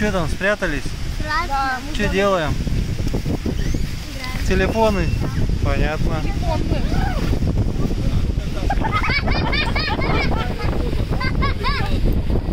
что там, спрятались? Да, мы Что делаем? Телефоны? Понятно. А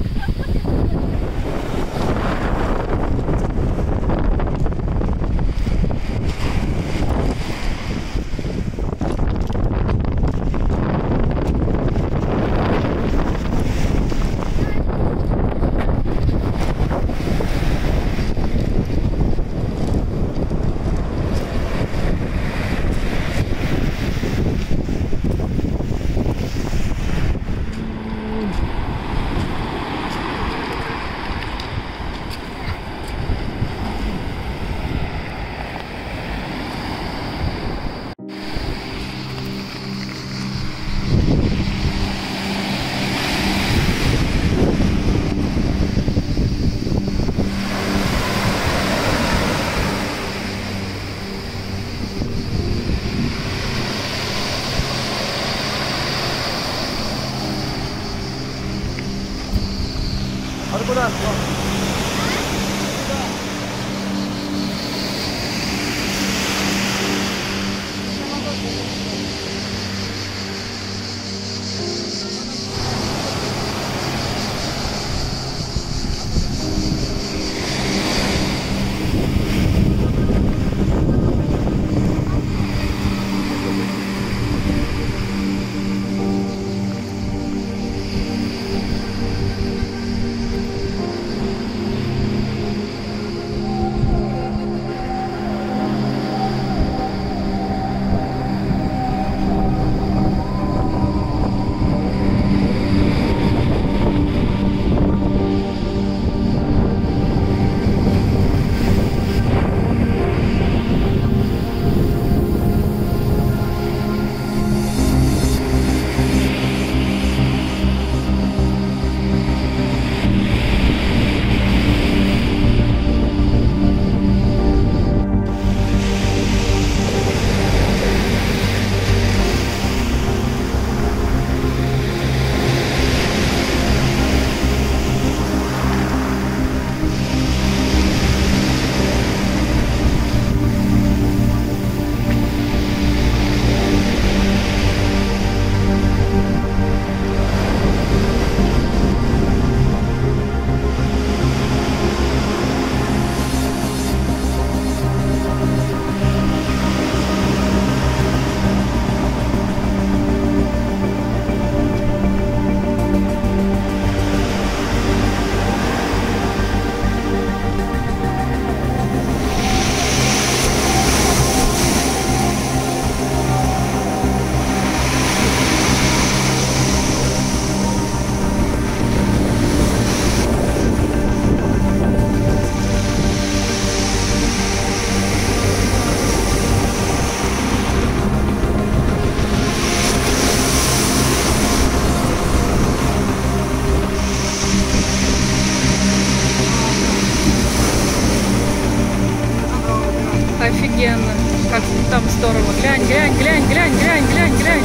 Офигенно. Как там здорово. Глянь, глянь, глянь, глянь, глянь, глянь, глянь.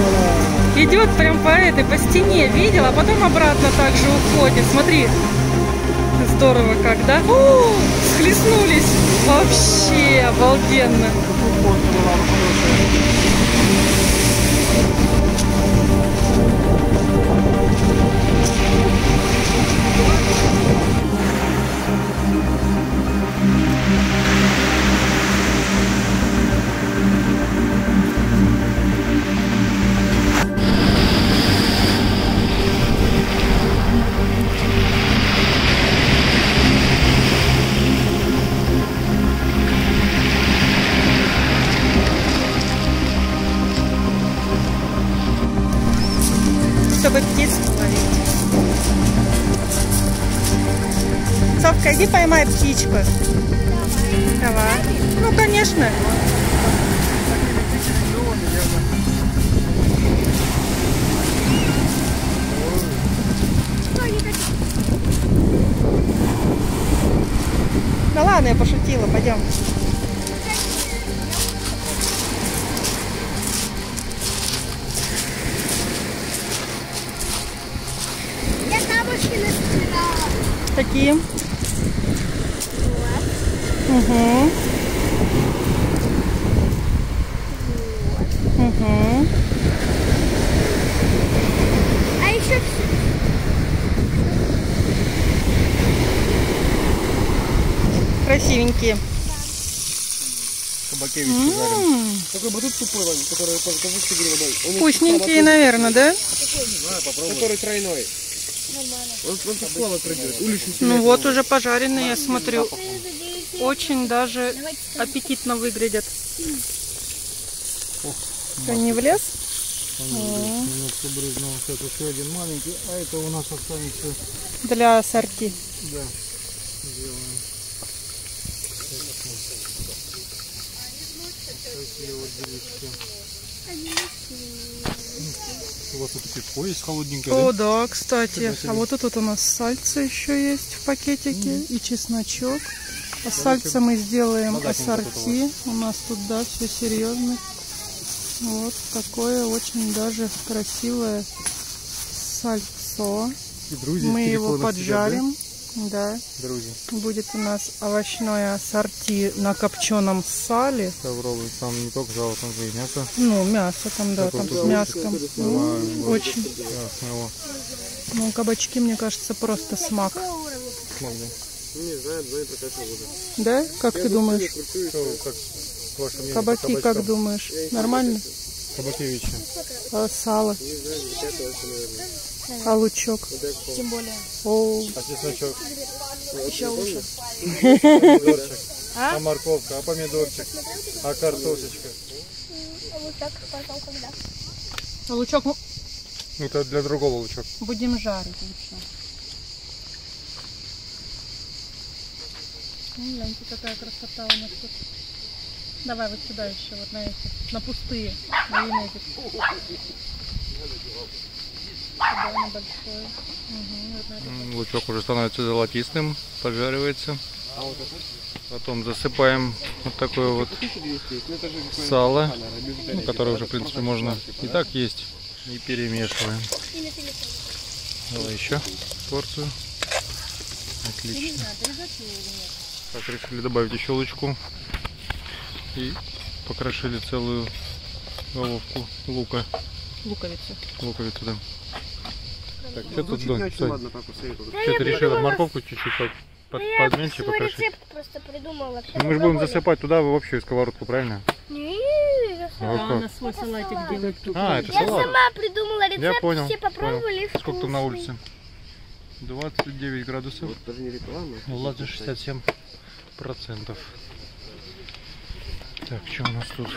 Идет прям по этой, по стене, видел, а потом обратно также уходит. Смотри. Здорово как, да? О, схлестнулись. Вообще обалденно. Давай. Ну, конечно. Да ладно, я пошутила, пойдем. Я камушки настирала. Такие. Угу. Угу. А еще Красивенькие. Кабакевич жарим. М, Такой батут тупой, Вань, который тоже водой. Он Вкусненькие, наверное, да? который тройной. Он просто плава придет. Уличный Ну вот уже пожаренные, я смотрю. Очень даже аппетитно выглядят. Что, не влез? Немножко брызнул. Сейчас еще один маленький, а это у нас останется. Для ассорти. Да. Такие вот делишки. У вас тут пивко есть холодненькое, О, да? да, кстати. А вот тут вот у нас сальца еще есть в пакетике и чесночок. Сальца мы сделаем ассорти. У нас тут, да, все серьезно. Вот такое очень даже красивое сальцо. Друзья Мы его поджарим. Да. да? Друзья, Будет у нас овощное ассорти на копченом сале. Ставровый, там не только жало, там же и мясо. Ну, мясо там, да, Такое там с мяском. М, Очень. Ну, кабачки, мне кажется, просто смак. Смог, да? Не знаю, знаю, прокачивал уже. Да? Как ты думаешь? Что, как ваше мнение Кабаки, как думаешь? Нормально? Кабакевичи. А сало? Не знаю, наверное. А лучок? Тем более. О, А чесночок? Еще лучше. Помидорчик. А? А морковка, а помидорчик, а картошечка. Вот так пошел когда. а лучок ну, Ну, это для другого лучок. будем жарить лучше. Ну, гляньте, какая красота у нас тут. Давай вот сюда еще, вот на эти, на пустые, на. Сюда большой. Угу, вот Лучок уже становится золотистым, поджаривается. Потом засыпаем вот такое вот сало, ну, которое уже, в принципе, можно и так есть. И перемешиваем. Давай еще порцию. Отлично. Так, решили добавить еще лучку. И покрошили целую головку лука. Луковицы. Луковицу, да. Так, что тут, да, очень Сань? ладно, папа, советую. Что ты решила? Морковку чуть-чуть под, под, подменьше свой покрошить? рецепт просто придумала. Ну, мы же будем засыпать туда в общую сковородку, правильно? Не, я А Да, она свой салатик делает. А, это Я салат. сама придумала рецепт, Я понял. все попробовали. понял. Сколько там на улице? 29 градусов. Вот даже не реклама. Влажность 67 процентов. Так, что у нас тут?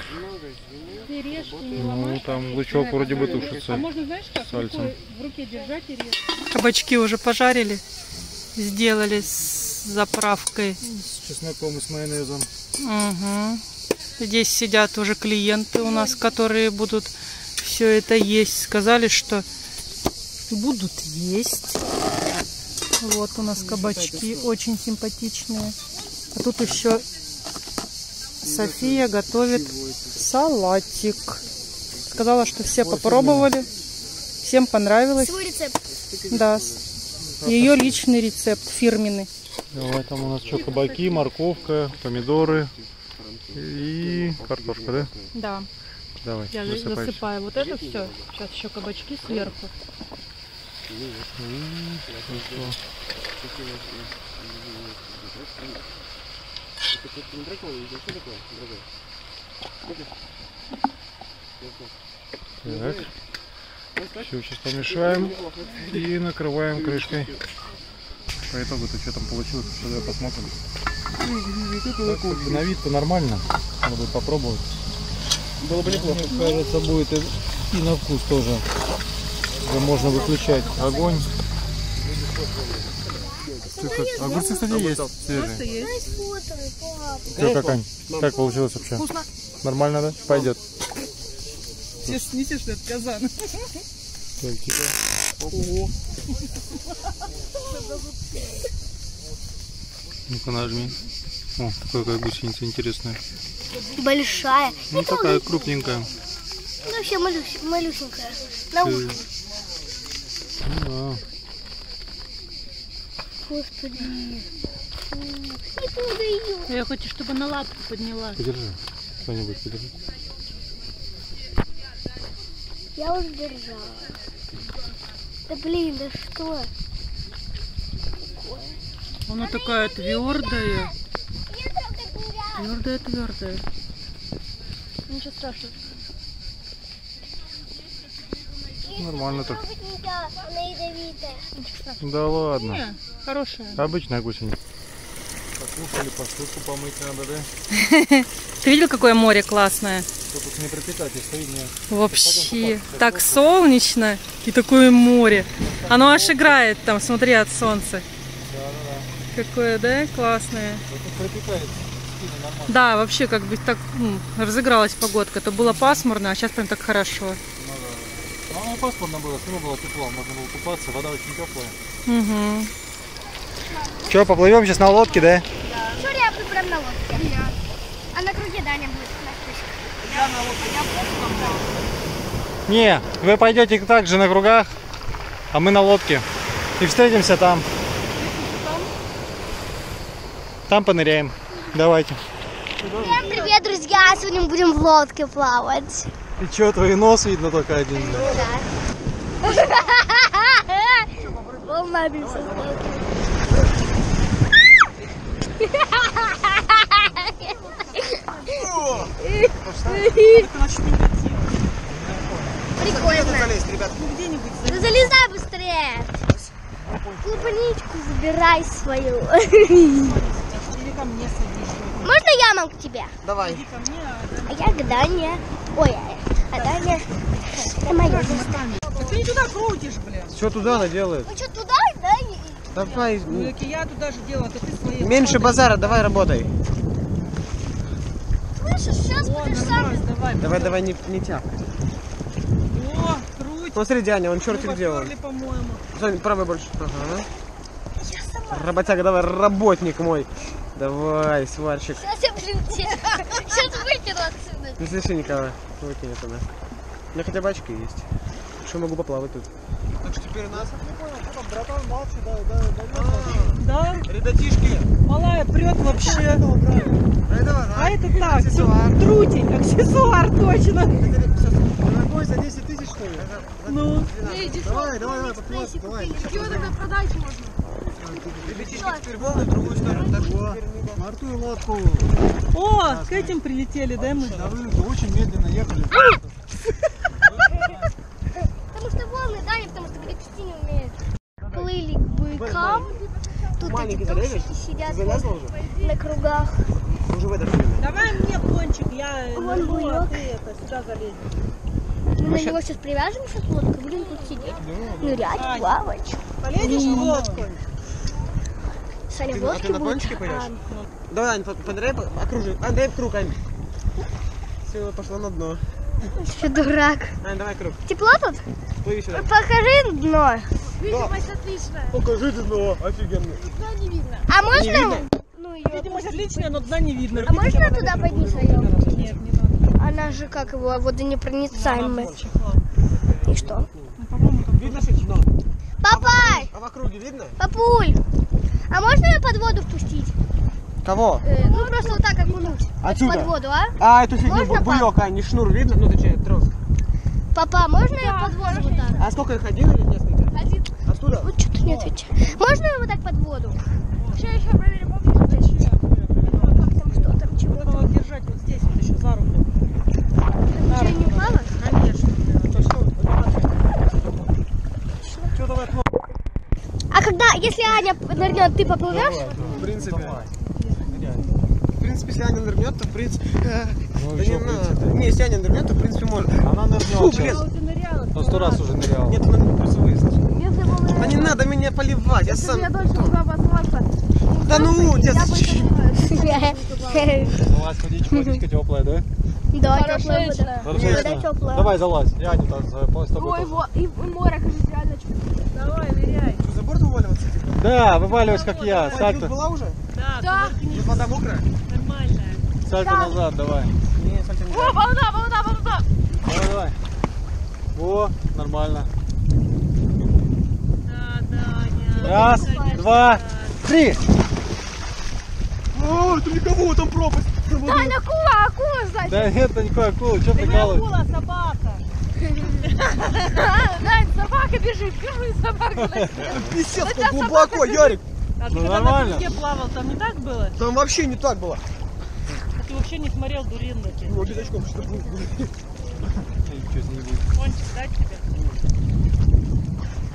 Ты режь и не Ну, там лучок вроде бы тушится. А можно, знаешь, как Сальцем. рукой- в руке держать и резать? Кабачки уже пожарили, сделали с заправкой. С чесноком и с майонезом. Угу. Здесь сидят уже клиенты у нас, которые будут все это есть. Сказали, что будут есть. Вот у нас кабачки очень симпатичные. А тут еще София готовит салатик. Сказала, что все попробовали, всем понравилось. Свой рецепт. Да. Ее личный рецепт, фирменный. Давай, там у нас что, кабаки, морковка, помидоры и картошка, да? Да. Давай, Я засыпай. засыпаю вот это все. Сейчас еще кабачки сверху. Так. Все, сейчас помешаем и накрываем крышкой. По итогу то что там получилось, что давай посмотрим. Так, на вид-то нормально. Надо будет попробовать. Было бы неплохо. Мне кажется, будет и, и на вкус тоже. Уже можно выключать огонь. Огурцы, кстати, есть свежие. Папа. Что, как, Ань? Как получилось вообще? Нормально, да? Пойдет. Все снизишь этот казан. Так, типа. Ну-ка нажми. О, какая гусеница интересная. Большая. Ну такая крупненькая. Ну, вообще малюсенькая. На ушко. Ну, да. Господи. Не подаю. Я хочу, чтобы на лапку подняла. Подержи. Кто-нибудь подержи. Я уже держала. Да блин, да что? Она такая твердая. Твердая, твердая. Ничего страшного. Нормально так. Она. Да ладно. Не, хорошая. Обычная гусеница. Послушали, посудку помыть надо, да? Ты видел, какое море классное? Чтобы не пропитать, и стоит не... Вообще, так солнечно и такое море. Оно аж играет там, смотри, от солнца. Какое, да, классное. Это пропитает спину нормально. Да, вообще как бы так м, разыгралась погодка. То было пасмурно, а сейчас прям так хорошо. Ну, оно пасмурно было, все равно было тепло, можно было купаться, вода очень теплая. Угу. Че, поплывем сейчас на лодке, да? Что я прям на лодке? А на круге Даня будет на крышке. Не, вы пойдете так же на кругах, а мы на лодке. И встретимся там. Там поныряем. Давайте. Всем привет, друзья! Сегодня мы будем в лодке плавать. И чё, твой нос видно только один, да? Волна бился. Прикольно. Ну залезай быстрее. Клубничку забирай свою. Можно я, мам, к тебе? Давай. А я к Дане. Ой, а Даня... Это моя. Ты не туда крутишь, блядь. Что туда она делает? Ну что, туда, да? Давай. Я туда же делала, то ты свои. Меньше базара, давай работай. Слышишь, сейчас будешь сам. давай. Давай, давай, не, не тяп. О, круть. Смотри, Дяня, он чертик делал. по-моему. Сонь, правый больше. Ага. Я сама. Работяга, давай, работник мой. Давай, сварщик. Сейчас я, блин, тебя. Сейчас выкину отсюда. Не слыши никого. Выкинь это на. У меня хотя бы очки есть. Что могу поплавать тут? Так что теперь нас... Да, Ребятишки, малая прет вообще. А это так, трутень, аксессуар точно. Дорогой, за 10 тысяч что ли? Ну, Давай, давай, давай, поплавай, давай. Его тогда продать можно. Ребятишки, теперь волны в другую сторону. Во. Мартую лодку. о, к этим прилетели, да, мы? Да вы очень медленно ехали. Потому что волны, да, не потому что гребсти не умеют. Плыли к быкам. Тут эти Маленький залезешь? сидят Залезла уже? на кругах. Уже в это время. Давай мне пончик, я Вон нырну, а ты это, сюда залезешь. Мы на него сейчас привяжем сейчас лодку, будем тут сидеть. Нырять, плавать. Полезешь в лодку? Саня, в Ты- а лодке ты на будет. пончике пойдешь? Давай, Ань, под- подныряй, по- окружи. Ань, дай круг, Ань. Все, пошла на дно. Что, дурак? Ань, давай круг. Тепло тут? Плыви сюда. Покажи дно. Видимость отличная. Покажи дно, офигенно. А можно? Ну, её Видимость отличная, но дна не видно. А можно туда поднять свою? Нет, не надо. Она же как его водонепроницаемая. И что? Видно, что дно? Папай! А в округе видно? Папуль! А можно ее под воду впустить? Кого? Э, ну просто вот так окунуть. Отсюда? Под воду, а? А, эту фигню, буёк, Ань, не шнур видно? Ну, точнее, трос. Папа, можно ее под воду вот так? А сколько их, один или несколько? Один. Оттуда? Вот что ты не отвечаешь. Можно ее вот так под воду? Еще, еще проверим, помнишь? Как там, что там, чего там? Надо держать вот здесь вот еще за руку. Ничего не упало? Конечно. Что давай А когда, если Аня нырнет, ты поплывешь? В принципе. В принципе, если Аня нырнет, то в принципе... э, Ну, Да не надо. Не, если Аня нырнет, то в принципе можно. Она нырнет Фу, блин. Он сто раз уже нырял. Нет, она не просто волны... Да не надо меня поливать, я сам... дольше туда обосноваться. Да ну, Я детский. Залазь, водичка, водичка теплая, да? Да, теплая вода. Вода теплая. Давай залазь. Я не так с тобой тоже. и море, кажется, реально Давай, ныряй. За борт вываливаться? типа? Да, вываливайся, как я. Ой, Сальто, была уже? Да, Да. Вода мокрая? нормальная. сальто назад, давай. О, волна, волна, волна. Давай, давай. О, нормально. Да, Даня. Раз, два, три. О, там никого, там пропасть. Там вода. Ань, акула, акула, значит. Да нет, это никакой акулы, что прикалываешься? Акула, собака. Дань, собака бежит, бежит собака. Писец, как глубоко, Ярик. А Ну, нормально. плавал, там не так было? Там вообще не так было. Ты вообще не смотрел дурин на Ну, без очков, что будет. Кончик дать тебе?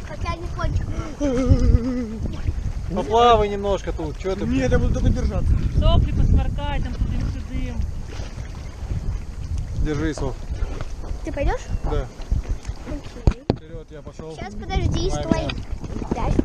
Хотя не кончик. Поплавай немножко тут, что ты? Нет, я буду только держаться. Сопли посморкай, там тудым-сюдым. Держи, Соф. Ты пойдешь? Да. Окей. Вперед, я пошел. Сейчас подожди, стой. Дальше